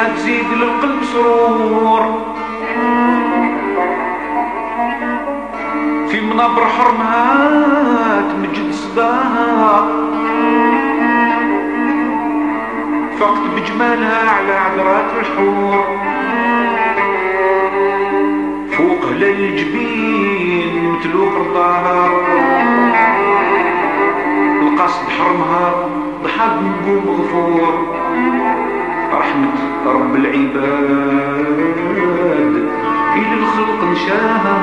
صوتها تزيد للقلب سرور في منابر حرمها تمجد صداها فقت بجمالها على عذرات الحور. فوق هلال الجبين متلوك رضاها القصد حرمها ضحك نبوب غفور. رحمة رب العباد. إلى الخلق مشاها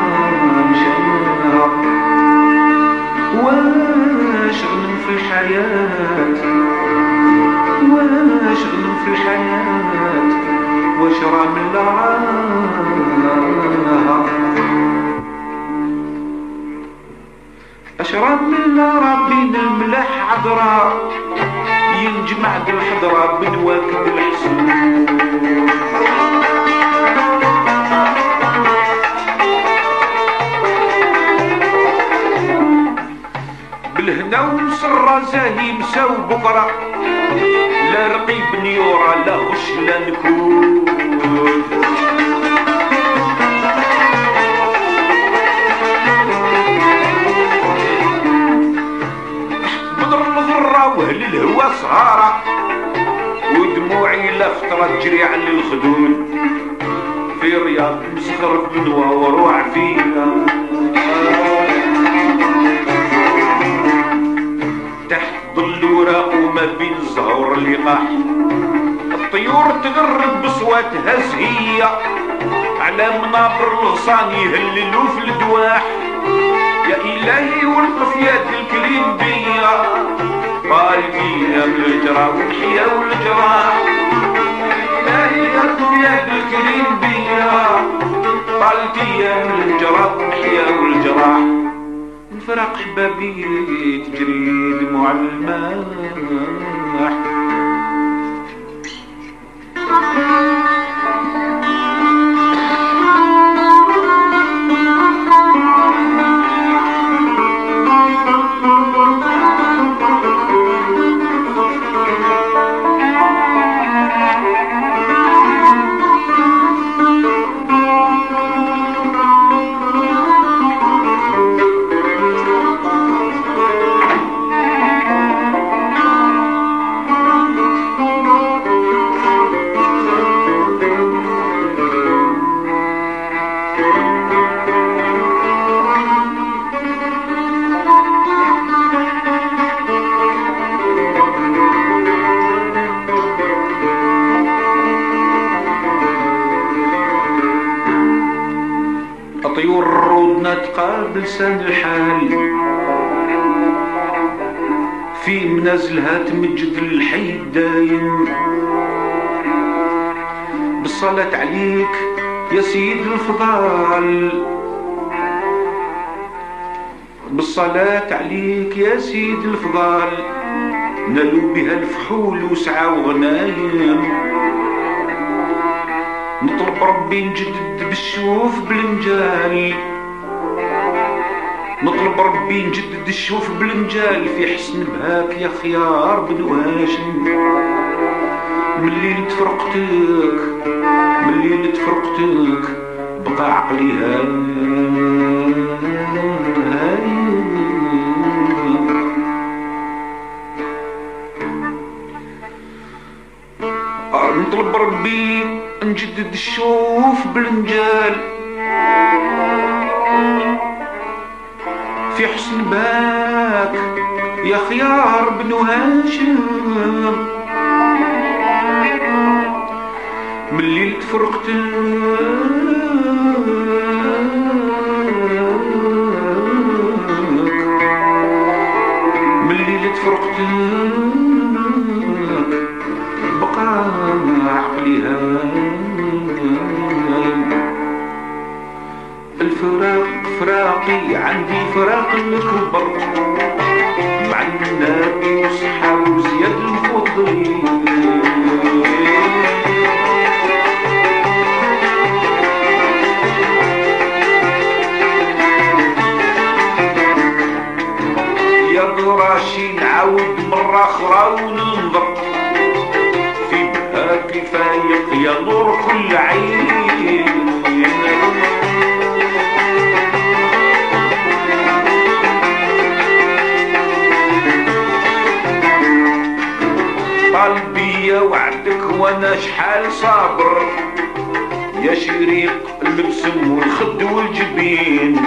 مشاها غنم في الحياة. واش غنم في الحياة. واش راه من لراها أشرب من ربنا الملح عذرا ذي الحضرة بنواكب الحسن بالهنا والسرة زاهي مساو بكرة لا رقيب نيورا لا غش لا نكون. وهل الهوى صهارة ودموعي لفترة تجري على الخدود في رياض مسخر بنوى وروع فينا. تحت ظل وما بين الزهور اللقاح. الطيور تغرد بصواتها زهية. على منابر الغصان يهللوا في الدواح. يا إلهي والطف يد الكريم بيا. يا الجرا والحيا والجراح إلهي والطف يد الكريم بيا قلبي يا الجرا والحيا والجراح نفرق حبابي تجري دموع سان الحال في منازلها تمجد الحي الدايم بالصلاة عليك يا سيد الفضال. بالصلاة عليك يا سيد الفضال. نالوا بها الفحول وسعى وغنايم. نطلب ربي نجدد بالشوف بالمجال نطلب ربي نجدد الشوف بالمجال في حسن بهاك يا خيار بن هاشم الليل تفرقتك من الليل تفرقتك بقى عقلي هاي. هاي نطلب ربي نجدد الشوف بالنجال في حسن باك. يا خيار بن هاشم. من الليل تفرقت باقي عندي فراق نكبر مع النبي وصحابه زياد المفضلين يا راشي نعاود مرة أخرى وننظر. في بهاك فايق يا نور كل عين. يا وعدك وأنا شحال صابر. يا شريق المبسم والخد والجبين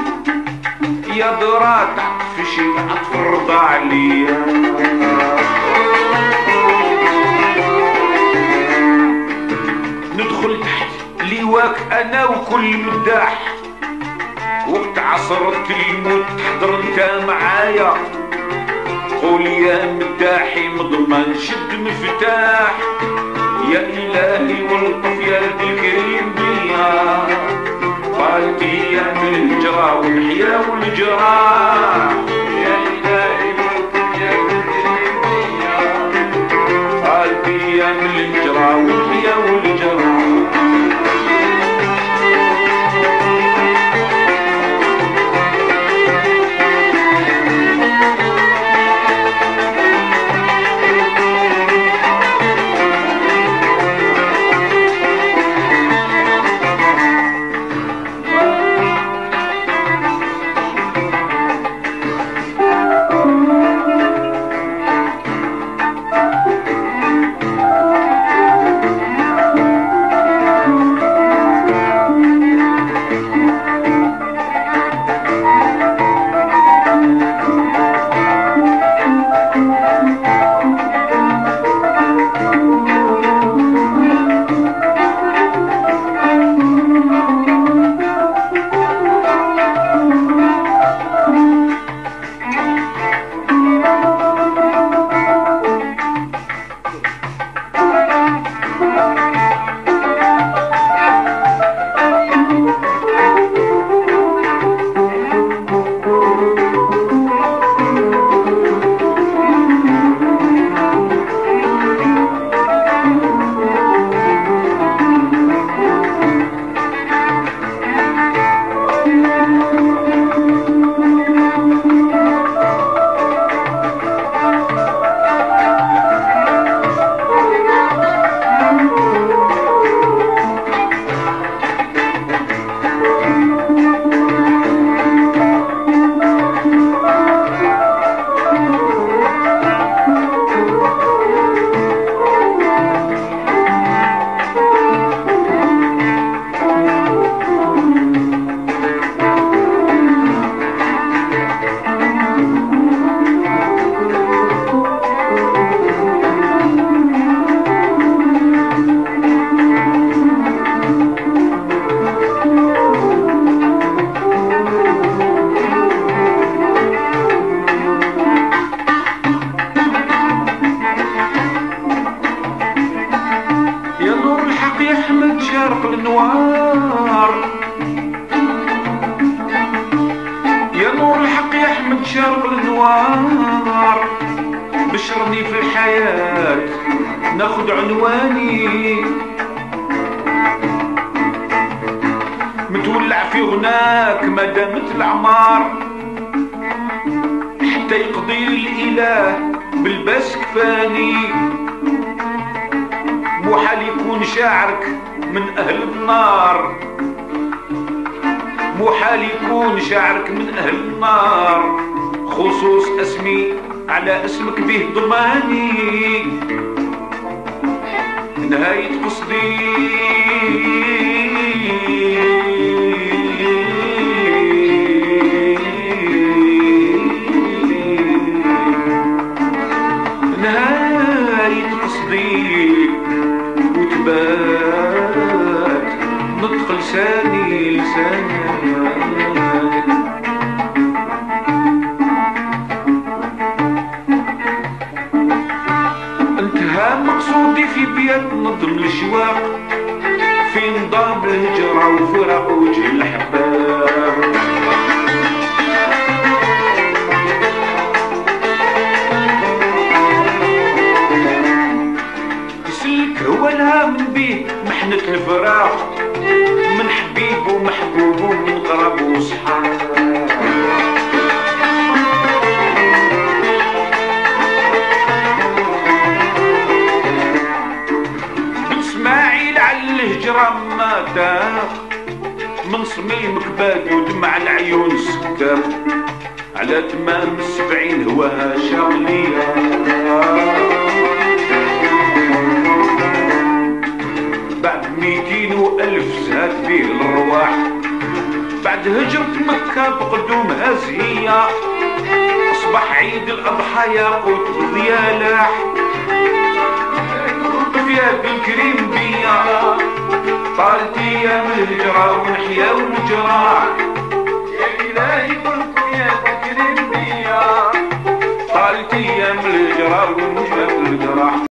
يا درات عطف شي الرضا عليا. ندخل تحت لواك أنا وكل مداح وقت عصرت الموت تحضر انت معايا. قول يا مداحي مضمن شد مفتاح. يا إلهي والطف يا الكريم بيا قالتي يا من الهجرة والحياة والجراح النوار بشرني في الحياة ناخد عنواني. متولع في غناك ما دامت العمار حتى يقضي الاله بالبس كفاني. محال يكون شاعرك من أهل النار محال يكون شاعرك من أهل النار. خصوص اسمي على اسمك به ضماني. نهاية قصدي. اجرام ما داق من صميمك بان ودمع العيون سكام على تمام سبعين هواها شغلية. بعد ميتين وألف زاد فيه الرواح. بعد هجرة مكة بقدومها هزية. أصبح عيد الأضحى ياقوت ضيالاح يا بكري بيا. طارت ونحيا ونجرع يا إلهي قلكم يا بكري مبيع طارت أيام الهجرة ونجرع